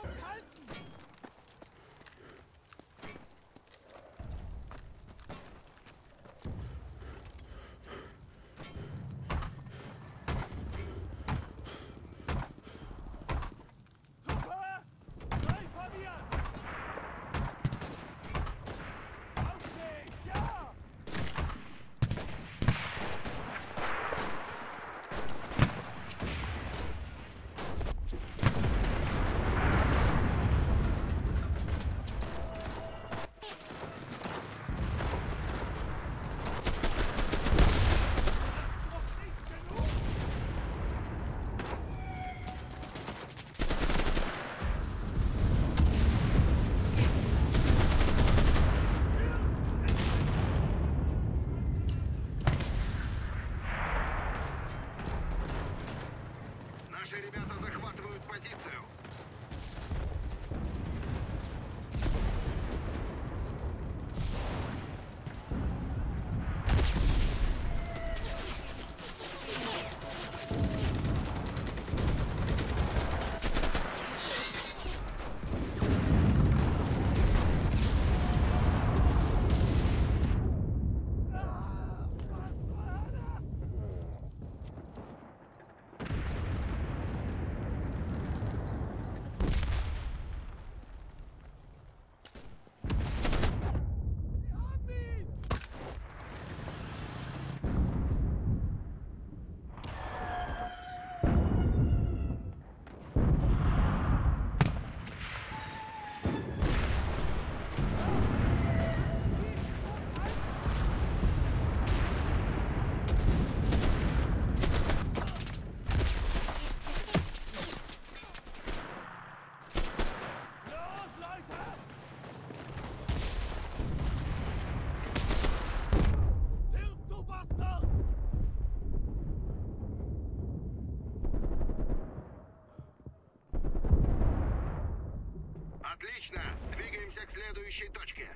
双砍 Двигаемся к следующей точке.